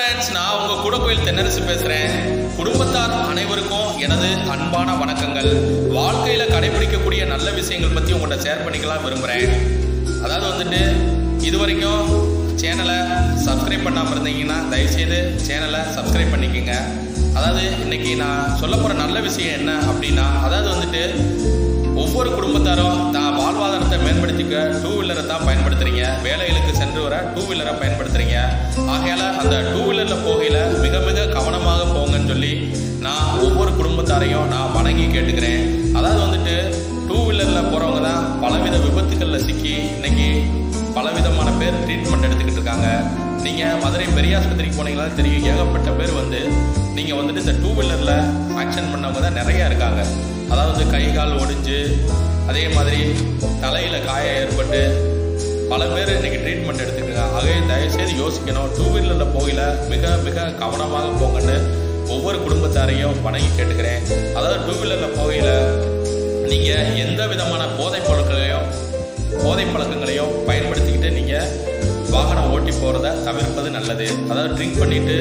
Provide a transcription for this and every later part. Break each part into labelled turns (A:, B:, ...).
A: Friends நான் உங்க கூட கோயில் தென்னரசு பேசுறேன். குடும்பத்தார் அனைவருக்கும் எனது அன்பான வணக்கங்கள். வாழ்க்கையில கடைபிடிக்கக்கூடிய நல்ல விஷயங்கள் பத்தி உங்கள்கிட்ட ஷேர் பண்ணிக்கலாம் விரும்புறேன். அதாவது வந்துட்டு இது வரைக்கும் சேனலை சப்ஸ்கிரைப் பண்ணாமல் இருந்தீங்கன்னா தயவுசெய்து சேனலை சப்ஸ்கிரைப் பண்ணிக்கோங்க. அதாவது இன்னைக்கு நான் சொல்ல போகிற நல்ல விஷயம் என்ன அப்படின்னா அதாவது வந்துட்டு ஒவ்வொரு குடும்பத்தாரும் தான் வாழ்வாதாரத்தை மேம்படுத்திக்க டூ வீலரை தான் பயன்படுத்துறீங்க. வேலைகளுக்கு சென்று வர டூ வீலரை பயன்படுத்துறீங்க. ஆகையால அந்த டூ வீலரில் போகையில் மிக மிக கவனமாக போங்கன்னு சொல்லி நான் ஒவ்வொரு குடும்பத்தாரையும் நான் வணங்கி கேட்டுக்கிறேன். அதாவது வந்துட்டு டூ வீலரில் போகிறவங்க தான் பலவித விபத்துக்களில் சிக்கி இன்னைக்கு பலவிதமான பேர் ட்ரீட்மெண்ட் எடுத்துக்கிட்டு இருக்காங்க. நீங்கள் மதுரை பெரியாஸ்பத்திரிக்கு போனீங்களா தெரியும். ஏகப்பட்ட பேர் வந்து நீங்கள் வந்துட்டு இந்த டூ வீலரில் ஆக்ஷன் பண்ணவங்க தான் நிறையா இருக்காங்க. அதாவது கை கால் ஒடிஞ்சு அதே மாதிரி தலையில் காயம் ஏற்பட்டு பல பேர் இன்னைக்கு ட்ரீட்மெண்ட் எடுத்துக்கிறாங்க ஆகவே தயவுசெய்து யோசிக்கணும். டூ வீலரில் போகல. மிக மிக கவனமாக போங்கன்னு ஒவ்வொரு குடும்பத்தாரையும் வணங்கி கேட்டுக்கிறேன். அதாவது டூ வீலரில் போகையில் நீங்கள் எந்த விதமான போதைப் பொருட்களையும் போதை பழக்கங்களையும் பயன்படுத்திக்கிட்டு நீங்கள் வாகனம் ஓட்டி போகிறத தவிர்ப்பது நல்லது. அதாவது ட்ரிங்க் பண்ணிவிட்டு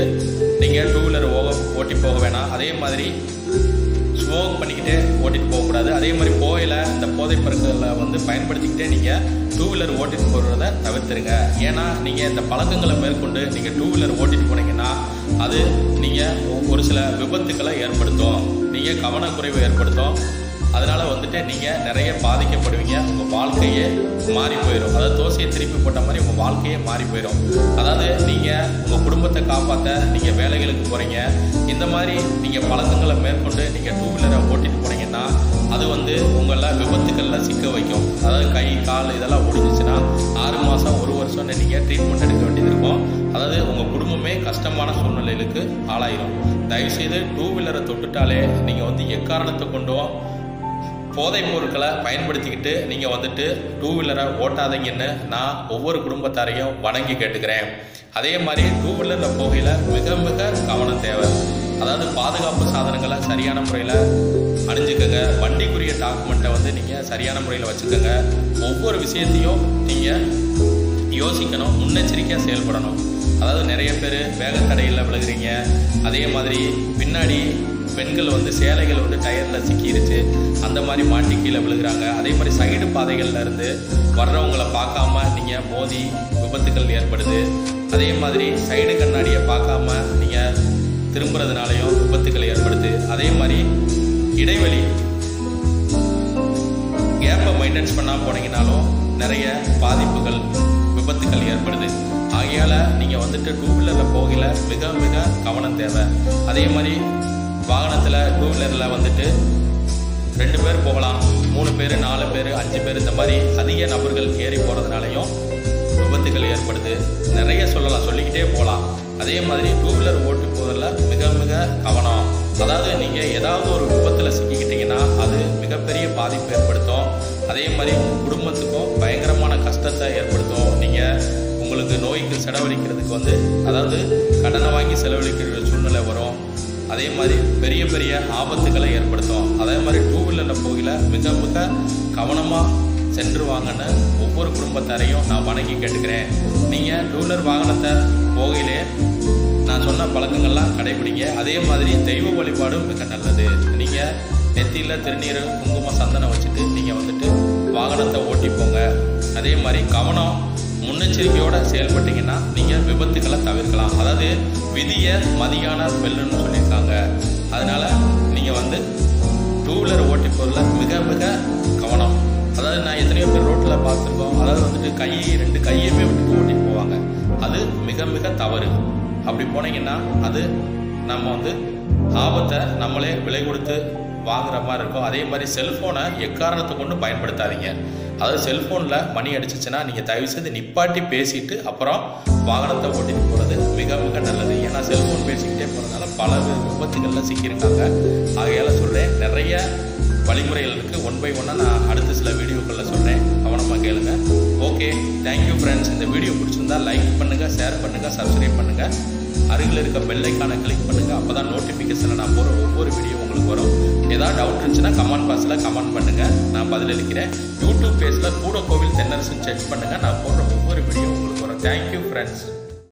A: நீங்கள் டூ வீலர் ஓ ஓட்டி போக வேணாம். அதே மாதிரி ஸ்மோக் பண்ணிக்கிட்டே ஓட்டிட்டு போகக்கூடாது. அதே மாதிரி போயில இந்த போதைப் பொருட்களை வந்து பயன்படுத்திக்கிட்டே நீங்கள் டூ வீலர் ஓட்டிட்டு போகிறத தவிர்த்துருங்க. ஏன்னா நீங்கள் இந்த பழக்கங்களை மேற்கொண்டு நீங்கள் டூ வீலர் ஓட்டிட்டு போனீங்கன்னா அது நீங்கள் ஒரு சில விபத்துக்களை ஏற்படுத்தும். நீங்கள் கவனக்குறைவை ஏற்படுத்தும். அதனால் வந்துட்டு நீங்கள் நிறைய பாதிக்கப்படுவீங்க உங்கள் வாழ்க்கையே மாறி போயிடும் அதாவது தோசையை திருப்பி போட்ட மாதிரி உங்கள் வாழ்க்கையே மாறி போயிடும் அதாவது நீங்கள் உங்கள் குடும்பத்தை காப்பாற்ற நீங்கள் வேலைகளுக்கு போகிறீங்க இந்த மாதிரி நீங்கள் பழக்கங்களை மேற்கொண்டு நீங்கள் டூ வீலரை ஓட்டிட்டு போனீங்கன்னா அது வந்து உங்களை விபத்துக்களில் சிக்க வைக்கும். அதாவது கை கால் இதெல்லாம் ஒடிஞ்சிச்சுன்னா ஆறு மாதம் ஒரு வருஷம் நீங்கள் ட்ரீட்மெண்ட் எடுக்க வேண்டியது இருக்கும். அதாவது உங்கள் குடும்பமே கஷ்டமான சூழ்நிலைகளுக்கு ஆளாயிரும். தயவுசெய்து டூ வீலரை தொட்டுட்டாலே நீங்கள் வந்து எக்காரணத்தை கொண்டும் போதைப் பொருட்களை பயன்படுத்திக்கிட்டு நீங்கள் வந்துட்டு டூ வீலரை ஓட்டாதீங்கன்னு நான் ஒவ்வொரு குடும்பத்தாரையும் வணங்கி கேட்டுக்கிறேன். அதே மாதிரி டூ வீலரில் போகையில் மிக மிக கவனம் தேவை. அதாவது பாதுகாப்பு சாதனங்களை சரியான முறையில் அணிஞ்சுக்கோங்க. வண்டிக்குரிய டாக்குமெண்ட்டை வந்து நீங்கள் சரியான முறையில் வச்சுக்கோங்க. ஒவ்வொரு விஷயத்தையும் நீங்கள் யோசிக்கணும் முன்னெச்சரிக்கையாக செயல்படணும். அதாவது நிறைய பேர் வேகத்தடையில் விழுகிறீங்க. அதே மாதிரி பின்னாடி பெண்கள் வந்து சேலைகள் வந்து டயரில் சிக்கிருச்சு. அந்த மாதிரி மாட்டி கீழே விழுகிறாங்க. அதே மாதிரி சைடு பாதைகள்ல இருந்து வர்றவங்களை பார்க்காம நீங்கள் மோதி விபத்துக்கள் ஏற்படுது. அதே மாதிரி சைடு கண்ணாடியை பார்க்காம நீங்கள் திரும்புறதுனாலையும் விபத்துக்கள் ஏற்படுது. அதே மாதிரி இடைவெளி. கேப்பை மெயின்டைன்ஸ் பண்ணாமல் போனீங்கனாலும் நிறைய பாதிப்புகள் விபத்துக்கள் ஏற்படுது. ஆகையால் நீங்கள் வந்துட்டு டூ வீலரில் போகல மிக மிக கவனம் தேவை. அதே மாதிரி வாகனத்தில் டூ வீலரில் வந்துட்டு ரெண்டு பேர் போகலாம் மூணு பேர் நாலு பேர் அஞ்சு பேர் இந்த மாதிரி அதிக நபர்கள் ஏறி போகிறதுனாலையும் விபத்துகள் ஏற்படுது. நிறைய சொல்லலாம் சொல்லிக்கிட்டே போகலாம். அதே மாதிரி டூ வீலர் ஓட்டு போதில் மிக மிக கவனம். அதாவது நீங்கள் ஏதாவது ஒரு விபத்தில் சிக்கிக்கிட்டீங்கன்னா அது மிகப்பெரிய பாதிப்பு ஏற்படுத்தும். அதே மாதிரி உங்கள் குடும்பத்துக்கும் பயங்கரமான கஷ்டத்தை ஏற்படுத்தும். நீங்கள் உங்களுக்கு நோய்க்கு செலவழிக்கிறதுக்கு வந்து அதாவது கடனை வாங்கி செலவழிக்கிற சூழ்நிலை வரும். அதே மாதிரி பெரிய பெரிய ஆபத்துக்களை ஏற்படுத்தும். அதே மாதிரி டூ வீலரில் போகல மிக மிக கவனமாக சென்று வாங்கன்னு ஒவ்வொரு குடும்பத்தாரையும் நான் வணங்கி கேட்டுக்கிறேன். நீங்கள் டூ வீலர் வாகனத்தை போகையிலே நான் சொன்ன பழக்கங்கள்லாம் கடைபிடிங்க. அதே மாதிரி தெய்வ வழிபாடும் மிக நல்லது. நீங்கள் நெத்தியில் திருநீர் குங்குமம் சந்தனம் வச்சுட்டு நீங்கள் வந்துட்டு வாகனத்தை ஓட்டி போங்க அதே மாதிரி கவனம் முன்னெச்சரிக்கையோடு செயல்பட்டீங்கன்னா நீங்கள் விபத்துக்களை தவிர்க்கலாம். அதாவது விதியை மதியான வெல்லுன்னு சொல்லியிருக்காங்க. அதனால் நீங்கள் வந்து டூ வீலர் ஓட்டி போகிறதுல மிக மிக கவனம். அதாவது நான் எத்தனையோ பேர் ரோட்டில் பார்த்துருக்கோம். அதாவது வந்துட்டு கை ரெண்டு கையுமே விட்டுட்டு ஓட்டிட்டு போவாங்க. அது மிக மிக தவறு. அப்படி போனீங்கன்னா அது நம்ம வந்து ஆபத்தை நம்மளே விலை கொடுத்து வாங்குற மாதிரி இருக்கும் அதே மாதிரி செல்ஃபோனை எக்காரணத்தை கொண்டு பயன்படுத்தாதீங்க. அதாவது செல்ஃபோனில் மணி அடிச்சிச்சுன்னா நீங்கள் தயவுசெய்து நிப்பாட்டி பேசிட்டு அப்புறம் வாகனத்தை ஓட்டிட்டு போகிறது மிக மிக நல்லது. ஏன்னா செல்ஃபோன் பேசிக்கிட்டே போகிறதுனால பல விபத்துகளில் சிக்கியிருக்காங்க. ஆகையால் சொல்கிறேன் நிறைய வழிமுறைகள் இருக்குது ஒன் பை ஒன்னாக நான் அடுத்த சில வீடியோக்களில் சொல்கிறேன் கவனமாக கேளுங்க. ஓகே தேங்க்யூ ஃப்ரெண்ட்ஸ் இந்த வீடியோ பிடிச்சிருந்தா லைக் பண்ணுங்கள் ஷேர் பண்ணுங்கள் சப்ஸ்கிரைப் பண்ணுங்கள் அருகில் இருக்க பெல்லைக்கான கிளிக் பண்ணுங்கள் அப்போ தான் நோட்டிஃபிகேஷனில் நான் போகிற ஒவ்வொரு வீடியோ உங்களுக்கு வரும். ஏதாவது டவுட் இருந்துச்சுன்னா கமெண்ட் பாக்ஸில் கமெண்ட் பண்ணுங்கள் நான் பதிலளிக்கிறேன் யூடியூப் பேஜில் கூட கோவில் தென்னரசுன்னு செக் பண்ணுங்கள் நான் போடுற ஒவ்வொரு வீடியோ உங்களுக்கு வரும். Thank you friends